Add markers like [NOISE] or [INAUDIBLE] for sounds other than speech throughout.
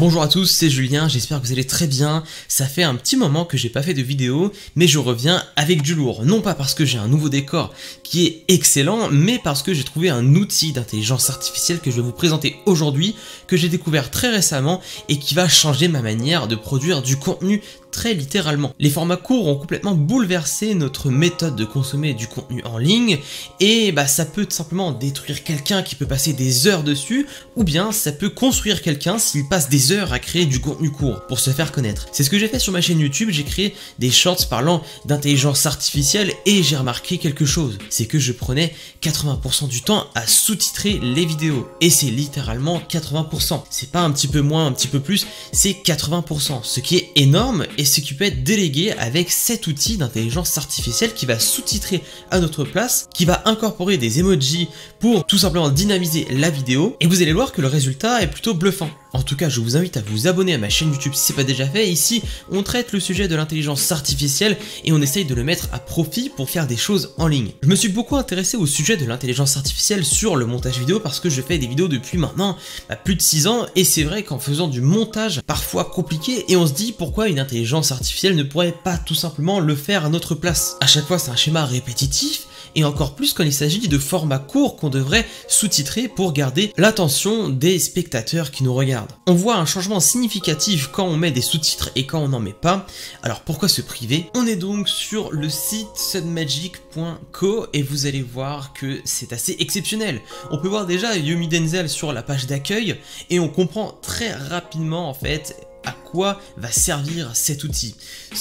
Bonjour à tous, c'est Julien, j'espère que vous allez très bien. Ça fait un petit moment que j'ai pas fait de vidéo, mais je reviens avec du lourd. Non pas parce que j'ai un nouveau décor qui est excellent, mais parce que j'ai trouvé un outil d'intelligence artificielle que je vais vous présenter aujourd'hui, que j'ai découvert très récemment et qui va changer ma manière de produire du contenu très littéralement. Les formats courts ont complètement bouleversé notre méthode de consommer du contenu en ligne et bah ça peut simplement détruire quelqu'un qui peut passer des heures dessus ou bien ça peut construire quelqu'un s'il passe des heures à créer du contenu court pour se faire connaître. C'est ce que j'ai fait sur ma chaîne YouTube, j'ai créé des shorts parlant d'intelligence artificielle et j'ai remarqué quelque chose, c'est que je prenais 80% du temps à sous-titrer les vidéos et c'est littéralement 80%. C'est pas un petit peu moins, un petit peu plus, c'est 80%, ce qui est énorme et ce qui peut être délégué avec cet outil d'intelligence artificielle qui va sous-titrer à notre place, qui va incorporer des emojis pour tout simplement dynamiser la vidéo et vous allez voir que le résultat est plutôt bluffant. En tout cas, je vous invite à vous abonner à ma chaîne YouTube si ce n'est pas déjà fait. Ici, on traite le sujet de l'intelligence artificielle et on essaye de le mettre à profit pour faire des choses en ligne. Je me suis beaucoup intéressé au sujet de l'intelligence artificielle sur le montage vidéo parce que je fais des vidéos depuis maintenant bah, plus de 6 ans et c'est vrai qu'en faisant du montage parfois compliqué et on se dit pourquoi une intelligence artificielle ne pourrait pas tout simplement le faire à notre place. À chaque fois, c'est un schéma répétitif et encore plus quand il s'agit de formats courts qu'on devrait sous-titrer pour garder l'attention des spectateurs qui nous regardent. On voit un changement significatif quand on met des sous-titres et quand on n'en met pas, alors pourquoi se priver? On est donc sur le site sunmagic.co et vous allez voir que c'est assez exceptionnel. On peut voir déjà Yomi Denzel sur la page d'accueil et on comprend très rapidement en fait quoi va servir cet outil.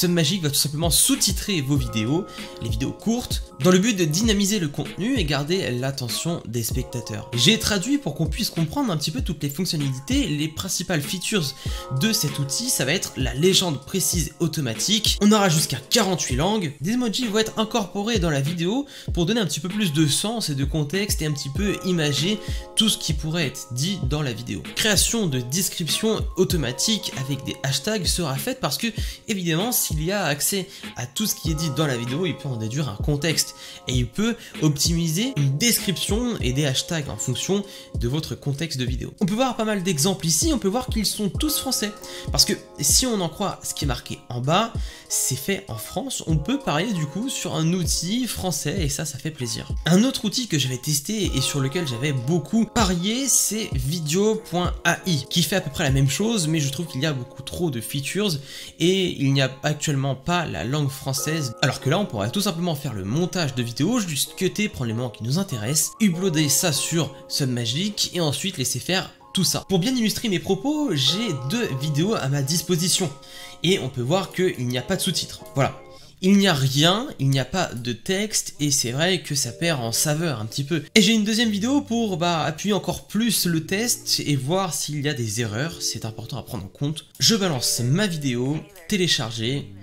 Magic va tout simplement sous-titrer vos vidéos, les vidéos courtes, dans le but de dynamiser le contenu et garder l'attention des spectateurs. J'ai traduit pour qu'on puisse comprendre un petit peu toutes les fonctionnalités, les principales features de cet outil, ça va être la légende précise automatique, on aura jusqu'à 48 langues, des emojis vont être incorporés dans la vidéo pour donner un petit peu plus de sens et de contexte et un petit peu imager tout ce qui pourrait être dit dans la vidéo. Création de description automatique avec des hashtags sera faite parce que évidemment s'il y a accès à tout ce qui est dit dans la vidéo, il peut en déduire un contexte et il peut optimiser une description et des hashtags en fonction de votre contexte de vidéo. On peut voir pas mal d'exemples ici, on peut voir qu'ils sont tous français parce que si on en croit ce qui est marqué en bas, c'est fait en France, on peut parier du coup sur un outil français et ça, ça fait plaisir. Un autre outil que j'avais testé et sur lequel j'avais beaucoup parié, c'est video.ai qui fait à peu près la même chose mais je trouve qu'il y a beaucoup trop de features et il n'y a actuellement pas la langue française. Alors que là, on pourrait tout simplement faire le montage de vidéos, juste cutter, prendre les moments qui nous intéressent, uploader ça sur Submagic et ensuite laisser faire tout ça. Pour bien illustrer mes propos, j'ai deux vidéos à ma disposition et on peut voir qu'il n'y a pas de sous-titres. Voilà, il n'y a rien, il n'y a pas de texte, et c'est vrai que ça perd en saveur un petit peu. Et j'ai une deuxième vidéo pour bah, appuyer encore plus le test et voir s'il y a des erreurs, c'est important à prendre en compte. Je balance ma vidéo, télécharger,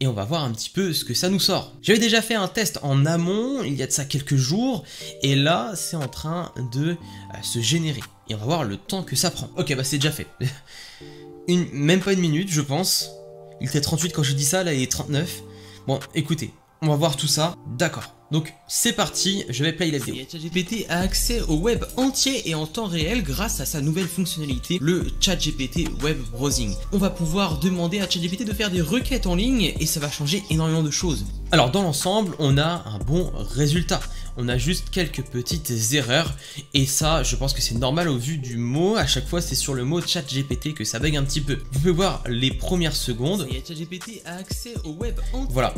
et on va voir un petit peu ce que ça nous sort. J'avais déjà fait un test en amont, il y a de ça quelques jours, et là c'est en train de euh, se générer. Et on va voir le temps que ça prend. Ok, bah c'est déjà fait. [LAUGHS] même pas une minute, je pense. Il était 38 quand je dis ça, là il est 39. Bon, écoutez, on va voir tout ça. D'accord. Donc c'est parti, je vais play la vidéo. ChatGPT a accès au web entier et en temps réel grâce à sa nouvelle fonctionnalité, le ChatGPT Web Browsing. On va pouvoir demander à ChatGPT de faire des requêtes en ligne et ça va changer énormément de choses. Alors dans l'ensemble, on a un bon résultat. On a juste quelques petites erreurs et ça, je pense que c'est normal au vu du mot. À chaque fois, c'est sur le mot ChatGPT que ça bug un petit peu. Vous pouvez voir les premières secondes. ChatGPT a accès au web entier. Voilà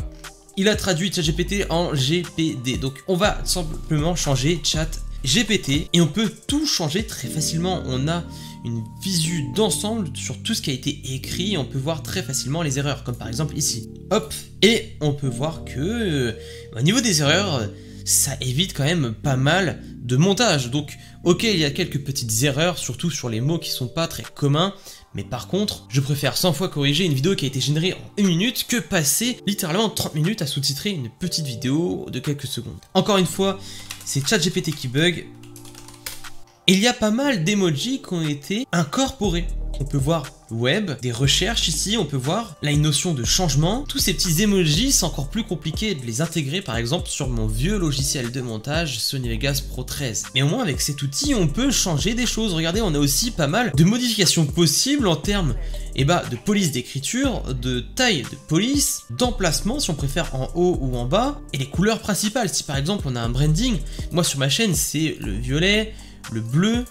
il a traduit ChatGPT en GPD. Donc on va simplement changer chat GPT et on peut tout changer très facilement. On a une visu d'ensemble sur tout ce qui a été écrit. On peut voir très facilement les erreurs, comme par exemple ici. Hop, et on peut voir que euh, au niveau des erreurs, ça évite quand même pas mal de montage. Donc, ok, il y a quelques petites erreurs, surtout sur les mots qui sont pas très communs. Mais par contre, je préfère 100 fois corriger une vidéo qui a été générée en 1 minute que passer littéralement 30 minutes à sous-titrer une petite vidéo de quelques secondes. Encore une fois, c'est ChatGPT qui bug. il y a pas mal d'emojis qui ont été incorporés. On peut voir web, des recherches ici, on peut voir là une notion de changement. Tous ces petits emojis, c'est encore plus compliqué de les intégrer par exemple sur mon vieux logiciel de montage Sony Vegas Pro 13. Mais au moins avec cet outil, on peut changer des choses. Regardez, on a aussi pas mal de modifications possibles en termes eh bah, de police d'écriture, de taille de police, d'emplacement si on préfère en haut ou en bas, et les couleurs principales. Si par exemple on a un branding, moi sur ma chaîne c'est le violet, le bleu,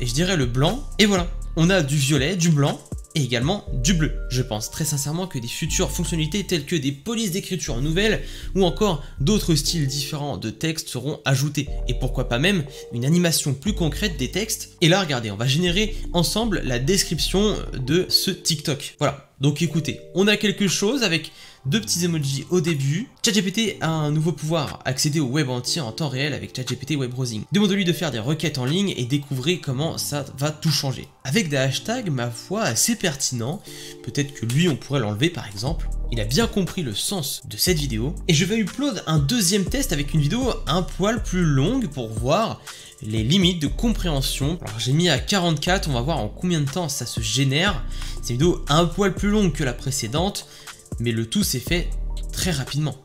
et je dirais le blanc, et voilà. On a du violet, du blanc, et également du bleu. Je pense très sincèrement que des futures fonctionnalités telles que des polices d'écriture nouvelles ou encore d'autres styles différents de texte seront ajoutés et pourquoi pas même une animation plus concrète des textes. Et là regardez, on va générer ensemble la description de ce TikTok. Voilà, donc écoutez, on a quelque chose avec deux petits emojis au début. ChatGPT a un nouveau pouvoir, accéder au web entier en temps réel avec ChatGPT Web Browsing. Demandez-lui de faire des requêtes en ligne et découvrez comment ça va tout changer. Avec des hashtags, ma foi, assez pertinents, peut-être que lui on pourrait l'enlever par exemple. Il a bien compris le sens de cette vidéo. Et je vais upload un deuxième test avec une vidéo un poil plus longue pour voir les limites de compréhension. Alors j'ai mis à 44, on va voir en combien de temps ça se génère. C'est une vidéo un poil plus longue que la précédente, mais le tout s'est fait très rapidement.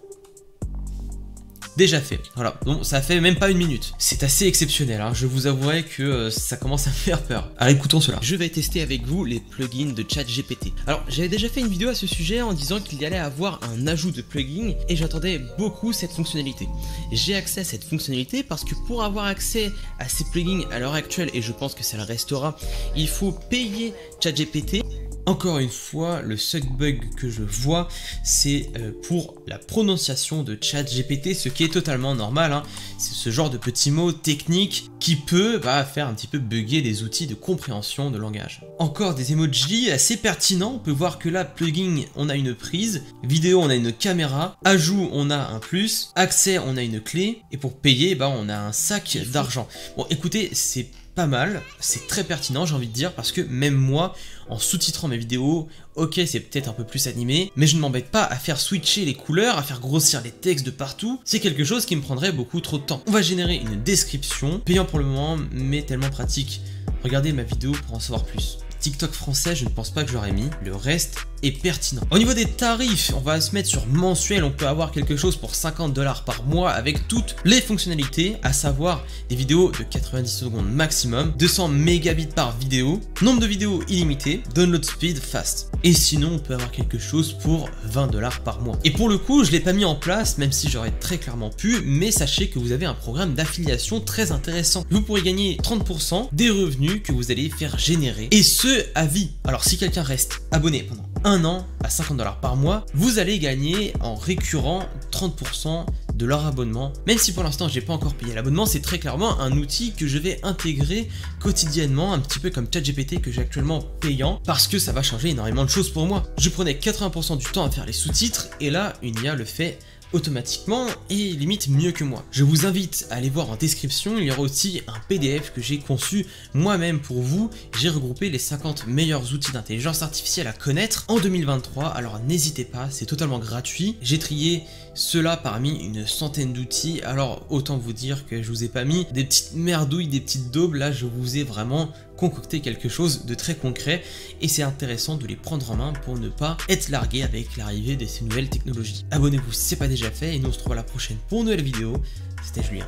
Déjà fait, voilà, donc ça fait même pas une minute. C'est assez exceptionnel, hein. je vous avouerai que euh, ça commence à me faire peur. Alors écoutons cela. Je vais tester avec vous les plugins de ChatGPT. Alors j'avais déjà fait une vidéo à ce sujet en disant qu'il y allait avoir un ajout de plugins et j'attendais beaucoup cette fonctionnalité. J'ai accès à cette fonctionnalité parce que pour avoir accès à ces plugins à l'heure actuelle, et je pense que ça le restera, il faut payer ChatGPT encore une fois, le seul bug que je vois, c'est euh, pour la prononciation de chat GPT, ce qui est totalement normal. Hein. C'est ce genre de petits mots techniques qui peut bah, faire un petit peu bugger les outils de compréhension de langage. Encore des emojis assez pertinents. On peut voir que là, plugin, on a une prise. Vidéo, on a une caméra. Ajout, on a un plus. Accès, on a une clé. Et pour payer, bah, on a un sac d'argent. Bon, écoutez, c'est pas mal, c'est très pertinent j'ai envie de dire parce que même moi en sous-titrant mes vidéos, ok c'est peut-être un peu plus animé, mais je ne m'embête pas à faire switcher les couleurs, à faire grossir les textes de partout, c'est quelque chose qui me prendrait beaucoup trop de temps. On va générer une description, payant pour le moment mais tellement pratique. Regardez ma vidéo pour en savoir plus. TikTok français, je ne pense pas que j'aurais mis. Le reste est pertinent. Au niveau des tarifs, on va se mettre sur mensuel. On peut avoir quelque chose pour 50 dollars par mois avec toutes les fonctionnalités, à savoir des vidéos de 90 secondes maximum, 200 mégabits par vidéo, nombre de vidéos illimité, download speed fast. Et sinon, on peut avoir quelque chose pour 20 dollars par mois. Et pour le coup, je l'ai pas mis en place, même si j'aurais très clairement pu, mais sachez que vous avez un programme d'affiliation très intéressant. Vous pourrez gagner 30% des revenus que vous allez faire générer. Et ce, à vie. Alors si quelqu'un reste abonné pendant un an à 50 dollars par mois, vous allez gagner en récurrent 30% de leur abonnement. Même si pour l'instant j'ai pas encore payé l'abonnement, c'est très clairement un outil que je vais intégrer quotidiennement, un petit peu comme ChatGPT que j'ai actuellement payant, parce que ça va changer énormément de choses pour moi. Je prenais 80% du temps à faire les sous-titres, et là, une IA le fait automatiquement et limite mieux que moi. Je vous invite à aller voir en description, il y aura aussi un PDF que j'ai conçu moi-même pour vous. J'ai regroupé les 50 meilleurs outils d'intelligence artificielle à connaître en 2023, alors n'hésitez pas, c'est totalement gratuit. J'ai trié cela parmi une centaine d'outils, alors autant vous dire que je vous ai pas mis des petites merdouilles, des petites daubes, là je vous ai vraiment concocter quelque chose de très concret et c'est intéressant de les prendre en main pour ne pas être largué avec l'arrivée de ces nouvelles technologies. Abonnez-vous si ce n'est pas déjà fait et nous on se retrouve à la prochaine pour une nouvelle vidéo. C'était Julien.